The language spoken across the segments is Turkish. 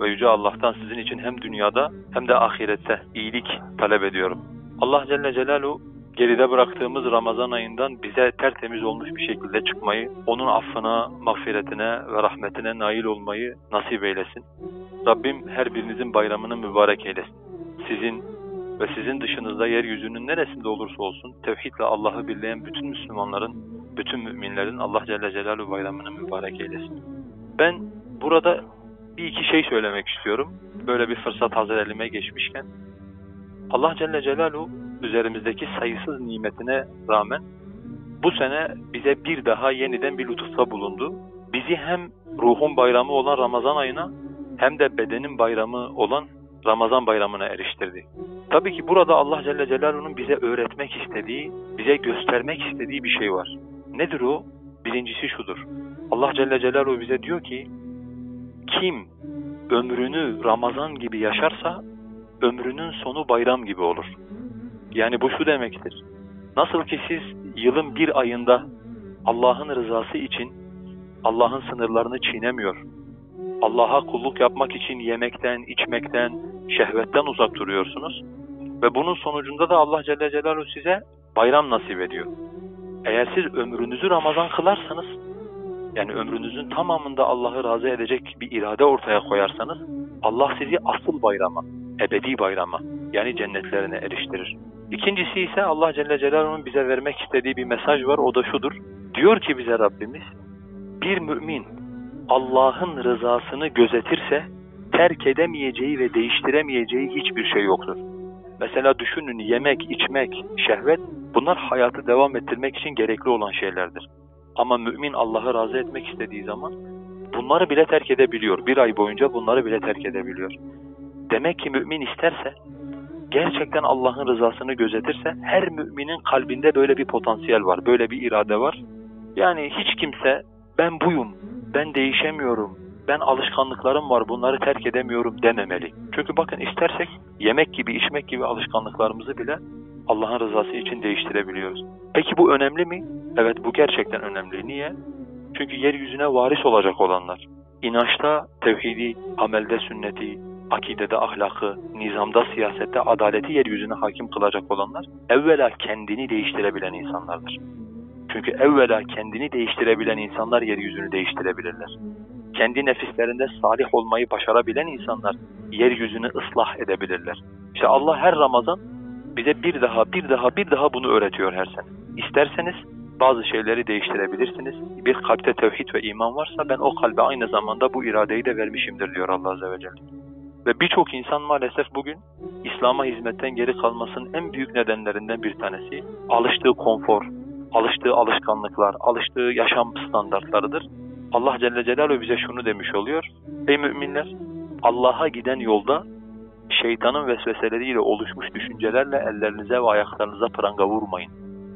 Ve Yüce Allah'tan sizin için hem dünyada hem de ahirette iyilik talep ediyorum. Allah Celle Celaluhu geride bıraktığımız Ramazan ayından bize tertemiz olmuş bir şekilde çıkmayı, onun affına, mağfiretine ve rahmetine nail olmayı nasip eylesin. Rabbim her birinizin bayramını mübarek eylesin. Sizin ve sizin dışınızda yeryüzünün neresinde olursa olsun tevhidle Allah'ı birleyen bütün Müslümanların, bütün müminlerin Allah Celle Celaluhu bayramını mübarek eylesin. Ben burada bir iki şey söylemek istiyorum. Böyle bir fırsat hazır elime geçmişken. Allah Celle Celaluhu üzerimizdeki sayısız nimetine rağmen bu sene bize bir daha yeniden bir lütufta bulundu. Bizi hem ruhun bayramı olan Ramazan ayına hem de bedenin bayramı olan Ramazan bayramına eriştirdi. Tabii ki burada Allah Celle Celaluhu'nun bize öğretmek istediği, bize göstermek istediği bir şey var. Nedir o? Birincisi şudur. Allah Celle Celaluhu bize diyor ki, kim ömrünü Ramazan gibi yaşarsa, ömrünün sonu bayram gibi olur. Yani bu şu demektir. Nasıl ki siz yılın bir ayında Allah'ın rızası için Allah'ın sınırlarını çiğnemiyor, Allah'a kulluk yapmak için yemekten, içmekten, şehvetten uzak duruyorsunuz ve bunun sonucunda da Allah Celle Celaluhu size bayram nasip ediyor. Eğer siz ömrünüzü Ramazan kılarsanız, yani ömrünüzün tamamında Allah'ı razı edecek bir irade ortaya koyarsanız, Allah sizi asıl bayrama, ebedi bayrama, yani cennetlerine eriştirir. İkincisi ise Allah Celle Celaluhu'nun bize vermek istediği bir mesaj var, o da şudur. Diyor ki bize Rabbimiz, bir mümin Allah'ın rızasını gözetirse, terk edemeyeceği ve değiştiremeyeceği hiçbir şey yoktur. Mesela düşünün yemek, içmek, şehvet bunlar hayatı devam ettirmek için gerekli olan şeylerdir. Ama mümin Allah'ı razı etmek istediği zaman bunları bile terk edebiliyor. Bir ay boyunca bunları bile terk edebiliyor. Demek ki mümin isterse, gerçekten Allah'ın rızasını gözetirse her müminin kalbinde böyle bir potansiyel var, böyle bir irade var. Yani hiç kimse ben buyum, ben değişemiyorum, ben alışkanlıklarım var bunları terk edemiyorum dememeli. Çünkü bakın istersek yemek gibi içmek gibi alışkanlıklarımızı bile Allah'ın rızası için değiştirebiliyoruz. Peki bu önemli mi? Evet bu gerçekten önemli. Niye? Çünkü yeryüzüne varis olacak olanlar. İnançta tevhidi, amelde sünneti, akidede ahlakı, nizamda siyasette adaleti yeryüzüne hakim kılacak olanlar evvela kendini değiştirebilen insanlardır. Çünkü evvela kendini değiştirebilen insanlar yeryüzünü değiştirebilirler. Kendi nefislerinde salih olmayı başarabilen insanlar yeryüzünü ıslah edebilirler. İşte Allah her Ramazan bize bir daha bir daha bir daha bunu öğretiyor her sene. İsterseniz bazı şeyleri değiştirebilirsiniz. Bir kalpte tevhid ve iman varsa ben o kalbe aynı zamanda bu iradeyi de vermişimdir diyor Allah Azze ve Celle. Ve birçok insan maalesef bugün İslam'a hizmetten geri kalmasının en büyük nedenlerinden bir tanesi alıştığı konfor, alıştığı alışkanlıklar, alıştığı yaşam standartlarıdır. Allah Celle Celaluhu bize şunu demiş oluyor. Ey müminler! Allah'a giden yolda şeytanın vesveseleriyle oluşmuş düşüncelerle ellerinize ve ayaklarınıza pranga vurmayın.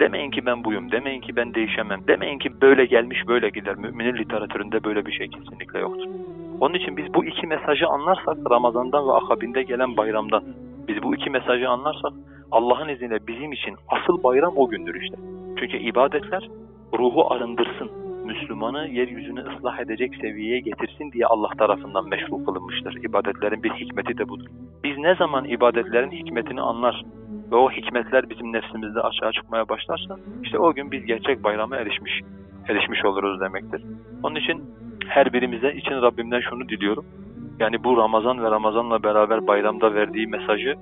Demeyin ki ben buyum, demeyin ki ben değişemem, demeyin ki böyle gelmiş böyle gider. Müminin literatüründe böyle bir şey kesinlikle yoktur. Onun için biz bu iki mesajı anlarsak Ramazan'dan ve akabinde gelen bayramdan, biz bu iki mesajı anlarsak Allah'ın izniyle bizim için asıl bayram o gündür işte. Çünkü ibadetler ruhu arındırsın, Müslümanı yeryüzünü ıslah edecek seviyeye getirsin diye Allah tarafından meşru kılınmıştır. İbadetlerin bir hikmeti de budur. Biz ne zaman ibadetlerin hikmetini anlar ve o hikmetler bizim nefsimizde açığa çıkmaya başlarsa işte o gün biz gerçek bayrama erişmiş erişmiş oluruz demektir. Onun için her birimize için Rabbimden şunu diliyorum. Yani bu Ramazan ve Ramazan'la beraber bayramda verdiği mesajı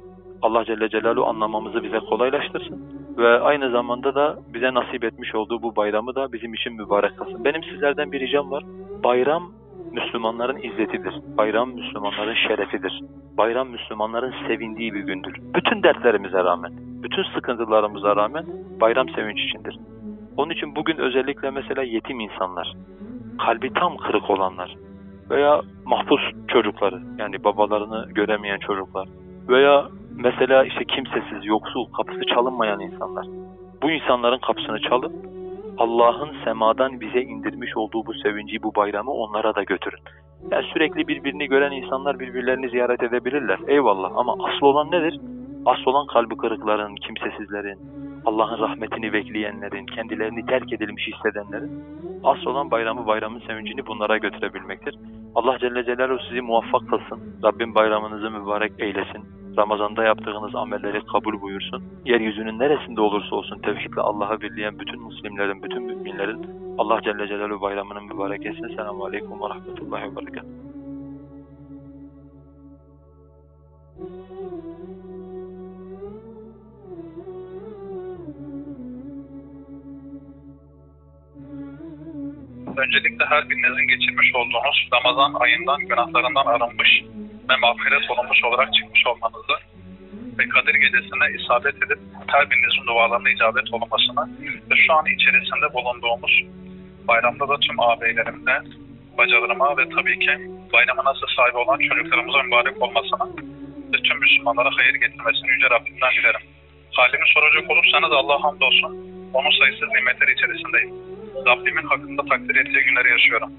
Allah Celle Celaluhu anlamamızı bize kolaylaştırsın ve aynı zamanda da bize nasip etmiş olduğu bu bayramı da bizim için mübarek kılsın. Benim sizlerden bir ricam var. Bayram Müslümanların izzetidir. Bayram Müslümanların şerefidir. Bayram Müslümanların sevindiği bir gündür. Bütün dertlerimize rağmen, bütün sıkıntılarımıza rağmen bayram sevinç içindir. Onun için bugün özellikle mesela yetim insanlar, kalbi tam kırık olanlar veya mahpus çocukları yani babalarını göremeyen çocuklar veya mesela işte kimsesiz, yoksul, kapısı çalınmayan insanlar. Bu insanların kapısını çalıp Allah'ın semadan bize indirmiş olduğu bu sevinci, bu bayramı onlara da götürün. Yani sürekli birbirini gören insanlar birbirlerini ziyaret edebilirler. Eyvallah ama asıl olan nedir? Asıl olan kalbi kırıkların, kimsesizlerin, Allah'ın rahmetini bekleyenlerin, kendilerini terk edilmiş hissedenlerin asıl olan bayramı, bayramın sevincini bunlara götürebilmektir. Allah Celle Celaluhu sizi muvaffak kılsın. Rabbim bayramınızı mübarek eylesin. Ramazanda yaptığınız amelleri kabul buyursun. Yeryüzünün neresinde olursa olsun tevhidle Allah'ı birleyen bütün Müslimlerin, bütün müminlerin Allah Celle Celaluhu bayramının mübarek etsin. Selamun Aleyküm ve Rahmetullahi ve Berekatuhu. Öncelikle her birinizin geçirmiş olduğunuz Ramazan ayından günahlarından arınmış ve mağfiret olunmuş olarak çıkmış olmanızı ve Kadir Gecesi'ne isabet edip her birinizin dualarına icabet olunmasını ve şu an içerisinde bulunduğumuz bayramda da tüm ağabeylerimle, bacalarıma ve tabii ki bayrama nasıl sahibi olan çocuklarımıza mübarek olmasını ve tüm Müslümanlara hayır getirmesini Yüce Rabbimden dilerim. Halimi soracak olursanız Allah'a hamdolsun. Onun sayısız nimetleri içerisindeyim. Rabbimin hakkında takdir ettiği günleri yaşıyorum.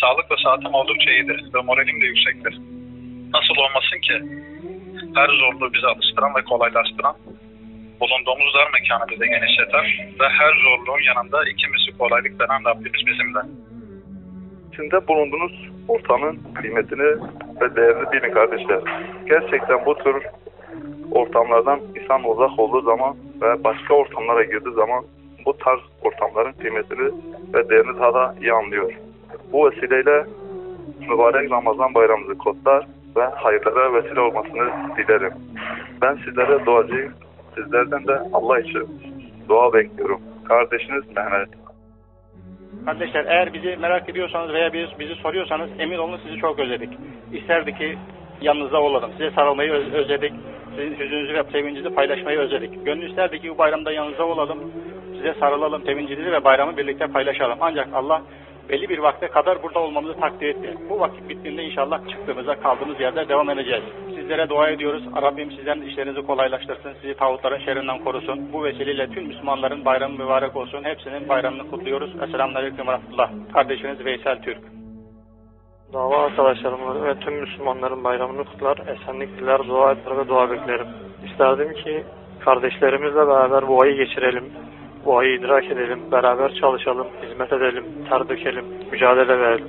Sağlık ve saatim oldukça iyidir ve moralim de yüksektir. Nasıl olmasın ki? Her zorluğu bize alıştıran ve kolaylaştıran, bulunduğumuz dar mekanı bize genişleten ve her zorluğun yanında ikimizi kolaylık veren Rabbimiz bizimle. içinde bulunduğunuz ortamın kıymetini ve değerini bilin kardeşler. Gerçekten bu tür ortamlardan insan uzak olduğu zaman ve başka ortamlara girdiği zaman bu tarz ortamların kıymetini ve değerini daha da iyi anlıyor. Bu vesileyle mübarek Ramazan bayramımızı kutlar ve hayırlara vesile olmasını dilerim. Ben sizlere duacıyım. Sizlerden de Allah için dua bekliyorum. Kardeşiniz Mehmet. Kardeşler eğer bizi merak ediyorsanız veya biz, bizi soruyorsanız emin olun sizi çok özledik. İsterdik ki yanınızda olalım. Size sarılmayı öz- özledik. Sizin hüzününüzü ve sevincinizi paylaşmayı özledik. Gönül isterdi ki bu bayramda yanınızda olalım. Size sarılalım, sevincinizi ve bayramı birlikte paylaşalım. Ancak Allah belli bir vakte kadar burada olmamızı takdir etti. Bu vakit bittiğinde inşallah çıktığımızda kaldığımız yerde devam edeceğiz. Sizlere dua ediyoruz. Rabbim sizden işlerinizi kolaylaştırsın. Sizi tağutların şerrinden korusun. Bu vesileyle tüm Müslümanların bayramı mübarek olsun. Hepsinin bayramını kutluyoruz. Esselamu Aleyküm ve. Kardeşiniz Veysel Türk. Dava arkadaşlarımın ve tüm Müslümanların bayramını kutlar, esenlik diler, dua eder ve dua beklerim. İsterdim ki kardeşlerimizle beraber bu ayı geçirelim, bu ayı idrak edelim, beraber çalışalım, hizmet edelim, ter dökelim, mücadele verelim.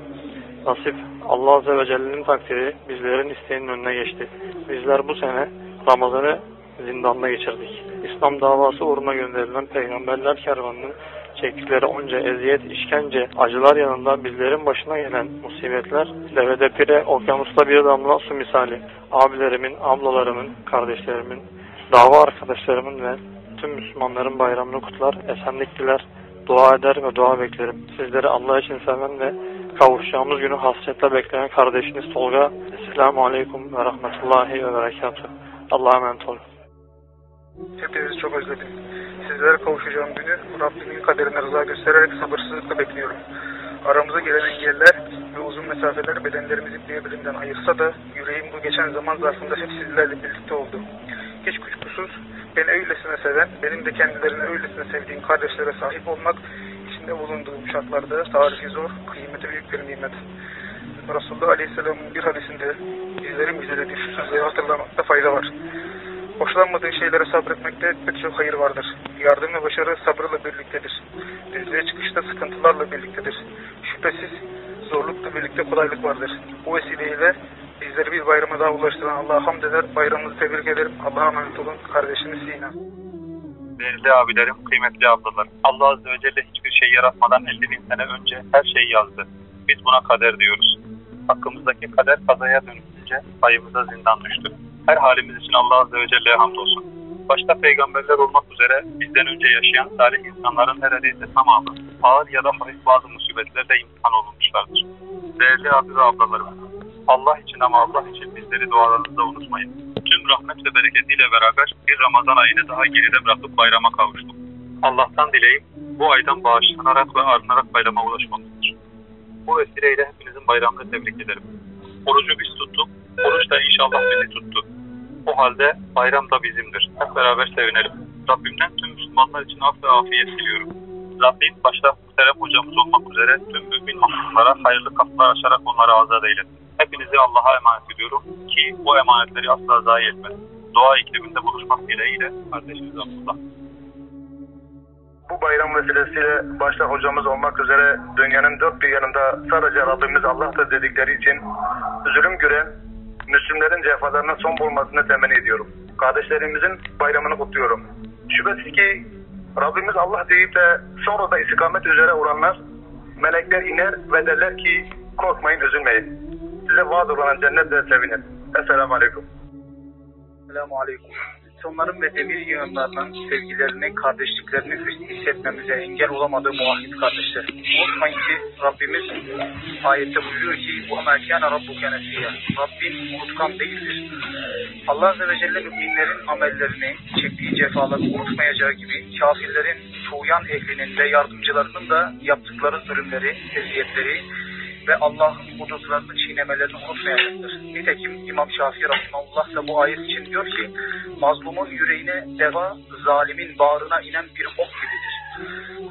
Nasip Allah Azze ve Celle'nin takdiri bizlerin isteğinin önüne geçti. Bizler bu sene Ramazan'ı zindanda geçirdik. İslam davası uğruna gönderilen peygamberler kervanının çektikleri onca eziyet, işkence, acılar yanında bizlerin başına gelen musibetler, devede pire, okyanusta bir damla su misali. Abilerimin, ablalarımın, kardeşlerimin, dava arkadaşlarımın ve tüm Müslümanların bayramını kutlar, esenlik diler, dua eder ve dua beklerim. Sizleri Allah için seven ve kavuşacağımız günü hasretle bekleyen kardeşiniz Tolga. Esselamu Aleyküm ve Rahmetullahi ve Berekatuhu. Allah'a emanet olun. Hepinizi çok özledim. Sizlere kavuşacağım günü Rabbimin kaderine rıza göstererek sabırsızlıkla bekliyorum. Aramıza gelen engeller ve uzun mesafeler bedenlerimizi birbirinden ayırsa da yüreğim bu geçen zaman zarfında hep sizlerle birlikte oldu. Hiç kuşkusuz beni öylesine seven, benim de kendilerini öylesine sevdiğim kardeşlere sahip olmak içinde bulunduğum şartlarda tarifi zor, kıymeti büyük bir nimet. Resulullah Aleyhisselam'ın bir hadisinde bizlerin bize şu sözleri hatırlamakta fayda var. Hoşlanmadığı şeylere sabretmekte pek çok hayır vardır. Yardım ve başarı sabırla birliktedir. Dizliğe çıkışta sıkıntılarla birliktedir. Şüphesiz zorlukla birlikte kolaylık vardır. Bu vesileyle bizleri bir bayrama daha ulaştıran Allah'a hamd eder, bayramımızı tebrik ederim. Allah'a emanet olun. Kardeşiniz Sina. Değerli abilerim, kıymetli ablalarım. Allah Azze ve Celle hiçbir şey yaratmadan 50 bin sene önce her şeyi yazdı. Biz buna kader diyoruz. Hakkımızdaki kader kazaya dönüşünce payımıza zindan düştü. Her halimiz için Allah Azze ve Celle'ye hamdolsun. Başta peygamberler olmak üzere bizden önce yaşayan salih insanların neredeyse tamamı ağır ya da hafif bazı musibetlerle imtihan olunmuşlardır. Değerli abi ve ablalarım, Allah için ama Allah için bizleri dualarınızda unutmayın. Tüm rahmet ve bereketiyle beraber bir Ramazan ayını daha geride bırakıp bayrama kavuştuk. Allah'tan dileğim bu aydan bağışlanarak ve arınarak bayrama ulaşmamızdır. Bu vesileyle hepinizin bayramını tebrik ederim. Orucu biz tuttuk, oruç da inşallah bizi tuttu. O halde bayram da bizimdir. Hep beraber sevinelim. Rabbimden tüm Müslümanlar için af ve afiyet diliyorum. Rabbim başta muhterem hocamız olmak üzere tüm mümin mahkumlara hayırlı kapılar açarak onları azat eylesin. Hepinizi Allah'a emanet ediyorum ki bu emanetleri asla zayi etmesin. Dua ikliminde buluşmak dileğiyle kardeşiniz Abdullah. Bu bayram vesilesiyle başta hocamız olmak üzere dünyanın dört bir yanında sadece Rabbimiz Allah'tır dedikleri için zulüm gören Müslümlerin cefalarına son bulmasını temenni ediyorum. Kardeşlerimizin bayramını kutluyorum. Şüphesiz ki Rabbimiz Allah deyip de sonra da istikamet üzere olanlar melekler iner ve derler ki korkmayın üzülmeyin Size vaat olan cennetle sevinin. Esselamu Aleyküm. Selamun Aleyküm. Sonların ve demir yığınlarının sevgilerini, kardeşliklerini hissetmemize engel olamadığı muahit kardeşler. Unutmayın ki Rabbimiz ayette buyuruyor ki وَمَا كَانَ رَبُّكَ نَسِيًّا Rabbin unutkan değildir. Allah Azze ve Celle müminlerin amellerini, çektiği cefaları unutmayacağı gibi kafirlerin, tuğyan ehlinin ve yardımcılarının da yaptıkları zulümleri, eziyetleri, ve Allah'ın hudutlarını çiğnemelerini unutmayacaktır. Nitekim İmam Şafii Rahimahullah da bu ayet için diyor ki, mazlumun yüreğine deva, zalimin bağrına inen bir ok gibidir.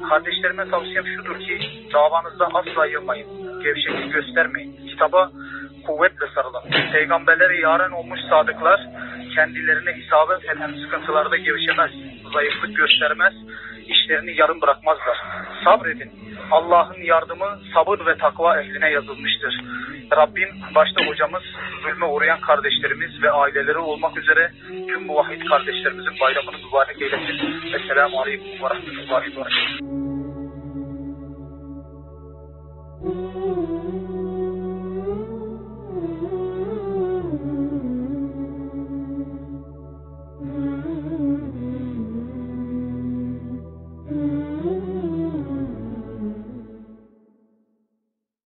Kardeşlerime tavsiyem şudur ki, davanızda asla yılmayın, gevşeklik göstermeyin. Kitaba kuvvetle sarılın. Peygamberlere yaren olmuş sadıklar, kendilerine isabet eden sıkıntılarda gevşemez, zayıflık göstermez, işlerini yarım bırakmazlar. Sabredin. Allah'ın yardımı sabır ve takva ehline yazılmıştır. Rabbim başta hocamız, zulme uğrayan kardeşlerimiz ve aileleri olmak üzere tüm muvahhid kardeşlerimizin bayramını mübarek eylesin. Esselamu Aleyküm ve Rahmetullahi ve Berekatuhu.